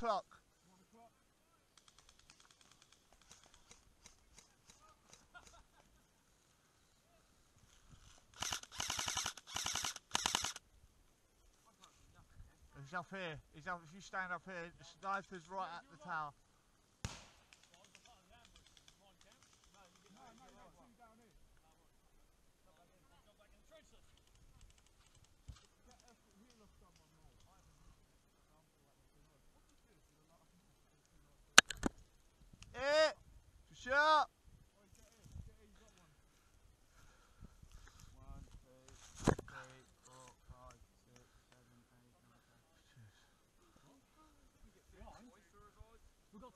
o'clock. He's up here. He's up. If you stand up here, the sniper's right at the tower.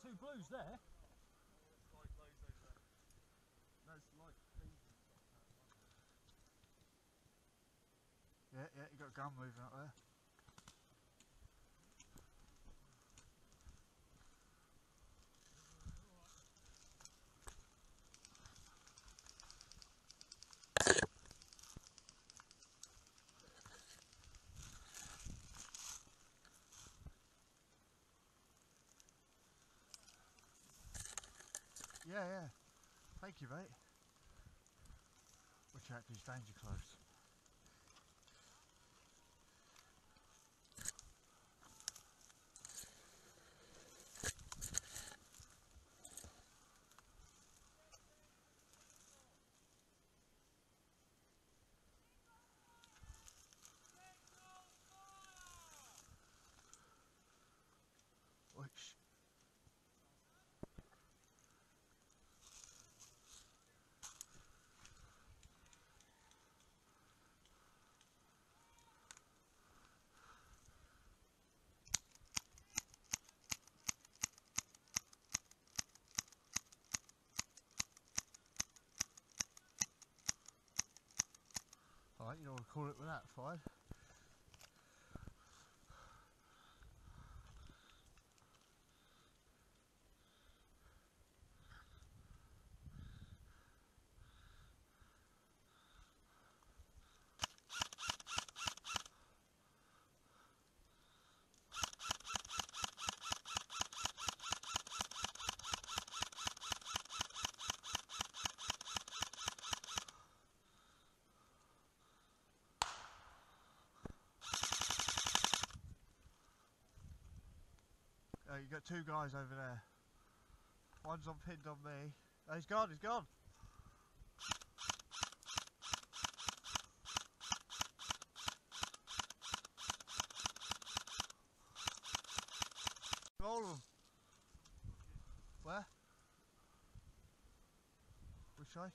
Two blues there. Yeah, yeah, you got a gun moving up there. Yeah, yeah. Thank you, mate. Watch out, these danger close. Which To call it with that, fine. Uh, you got two guys over there. One's on pinned on me. Oh, he's gone, he's gone. Of them. Where? Which way?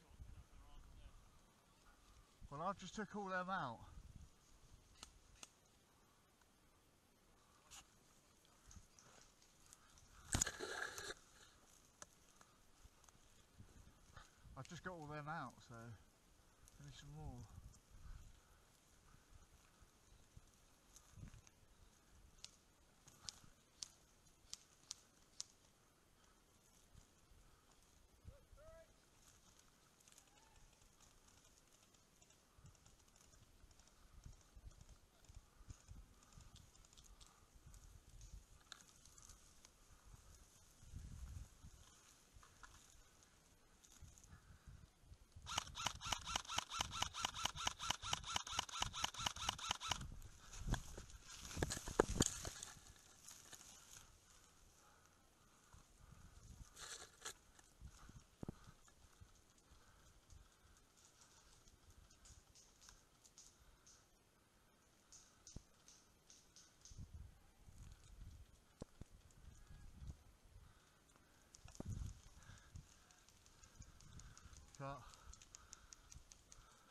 Well, I just took all them out. Just got all them out, so I need some more.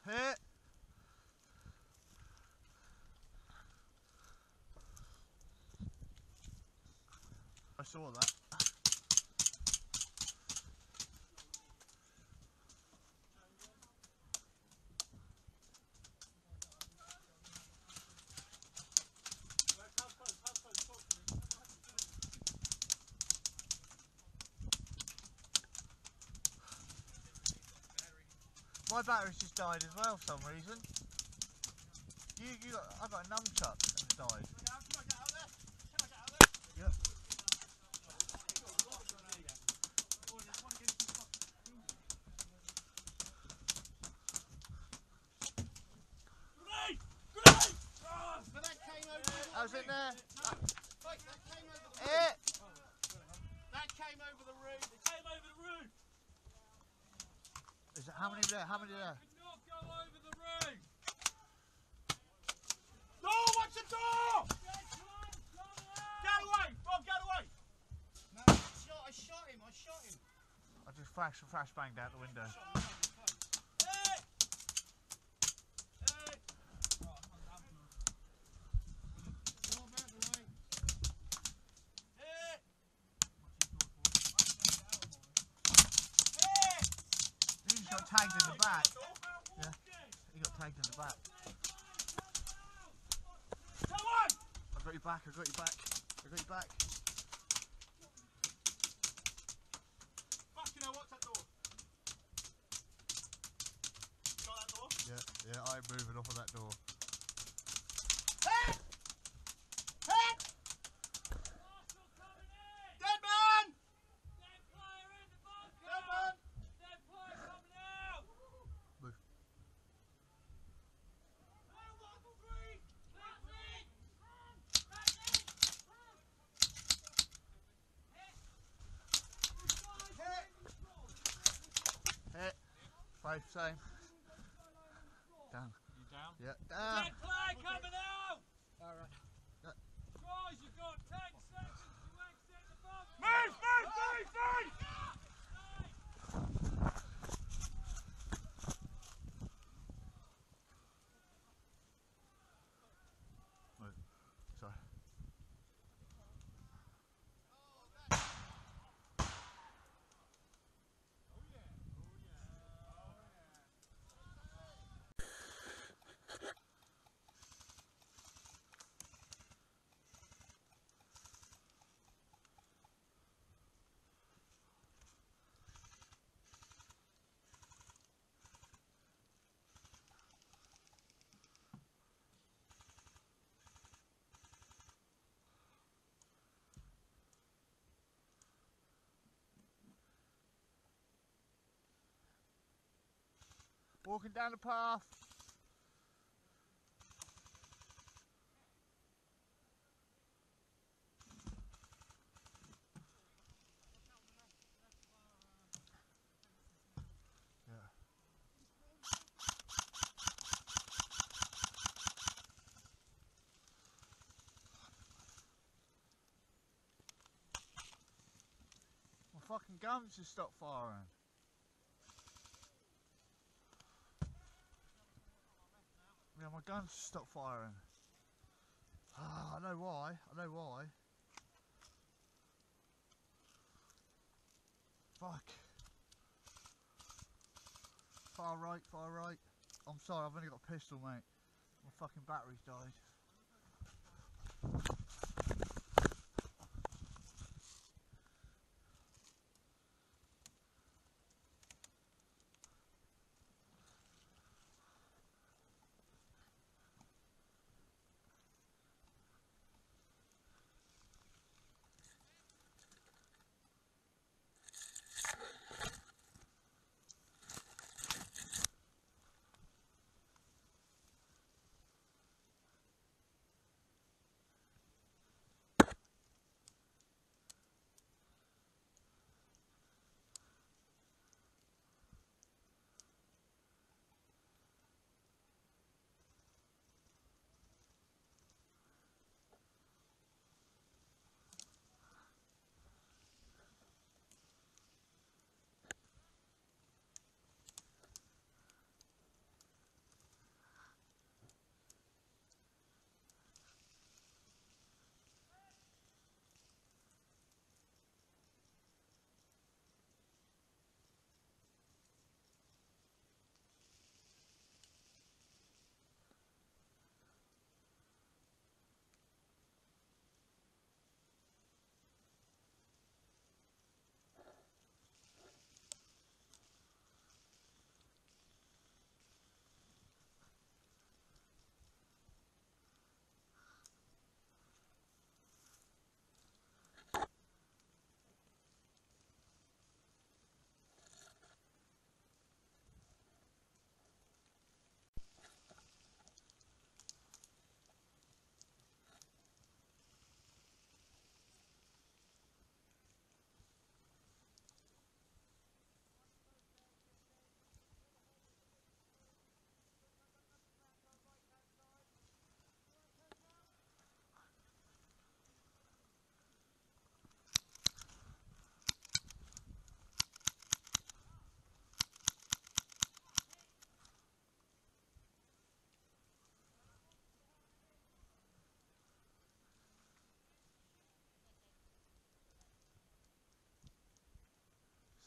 Hit. I saw that. My battery's just died as well for some reason. You, you got, I got a nunchuck and it died. Yep. That was it there? That, that came over the How many there? not go there? the roof. Door, watch the door! Get away! Bob, get away! No, I shot, I shot him, I shot him. I just flash flash banged out the window. Hey! Hey! Move out the way. Hey! He just got tagged in the back. Yeah. He got tagged in the back. Come on! I got you back. I got you back. I got you back. Fucking hell, what's that door? You got that door? Yeah, yeah. I'm moving off of that door. Head! Head! Dead man! Dead man! Move. Hit. Five same. Down. You down? Yeah. Down. Dead flag coming out! Alright. Yeah. Guys, you've got 10 seconds to exit the bunker! Move, move, move, move! Move. Sorry. Walking down the path. Fucking guns just stopped firing. Yeah, my guns stopped firing. Ah, I know why. I know why. Fuck. Far right, far right. I'm sorry, I've only got a pistol, mate. My fucking battery's died.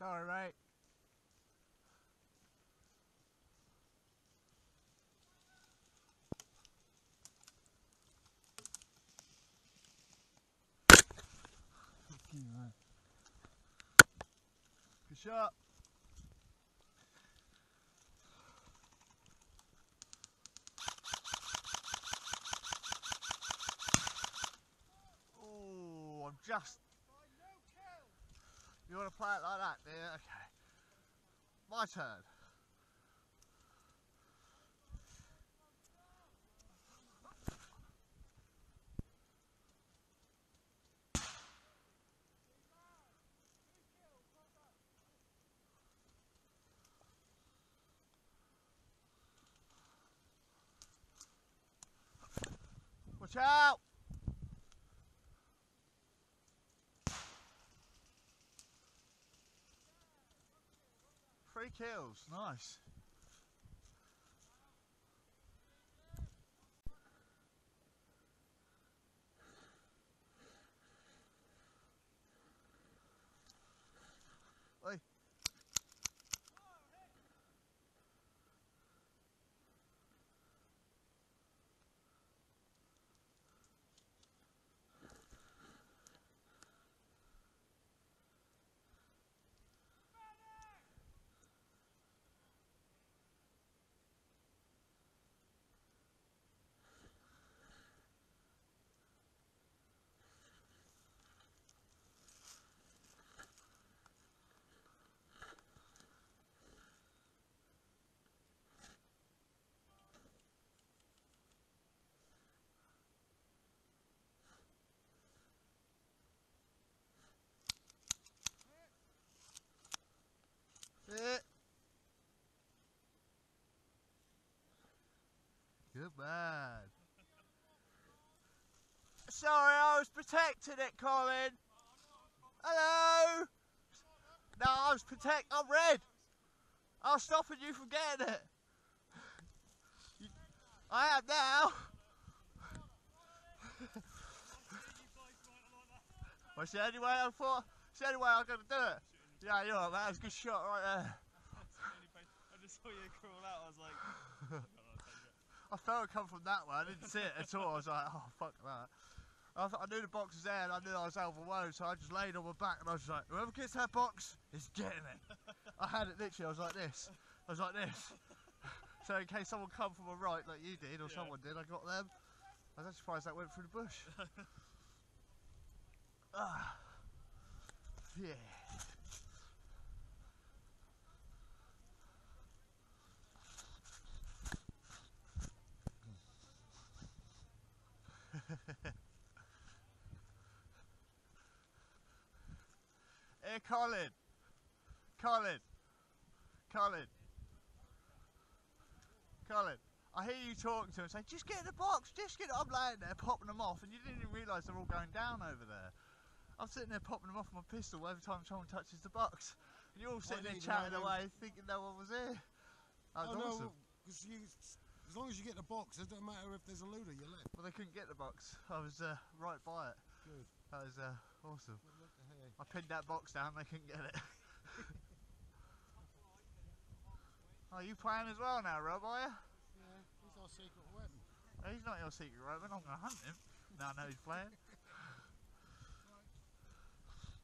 You. Good shot. Oh, I'm just. You want to play it like that, you? Okay. My turn. Watch out! Three kills, nice. Good man. Sorry, I was protecting it, Colin. Hello. No, I was protect. I'm red. I was stopping you from getting it. I am now. Well, it's the only way I thought. Way I'm gonna do it. Yeah, you're right, man. That's a good shot right there. I just saw you crawl out. I was like, I felt it come from that way. I didn't see it at all. I was like, oh fuck that. I, th- I knew the box was there and I knew I was overwhelmed, so I just laid on my back and I was like, whoever gets that box is getting it. I had it literally. I was like this. I was like this. So in case someone come from my right, like you did, or Yeah. someone did, I got them. I was actually surprised that went through the bush. ah. Yeah. Hey, Colin. Colin. Colin. Colin. I hear you talking to him saying, just get in the box, just get it. I'm laying there popping them off, and you didn't even realise they're all going down over there. I'm sitting there popping them off with my pistol every time someone touches the box. And you're all sitting there chatting away, thinking no one was here. That was oh, awesome. no, as long as you get the box, it doesn't matter if there's a looter, you're left. Well, they couldn't get the box. I was uh, right by it. Good. That was uh, awesome. Luck. I pinned that box down, they couldn't get it. oh, you playing as well now, Rob, are you? Yeah, he's our secret weapon. Oh, He's not your secret weapon, I'm going to hunt him. now I know he's playing.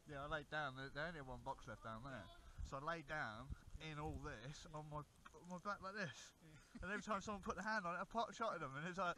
Yeah, I laid down, there, only had one box left down there. So I laid down in all this on my, on my back like this. And every time someone put their hand on it, I pot shot at them and it's like,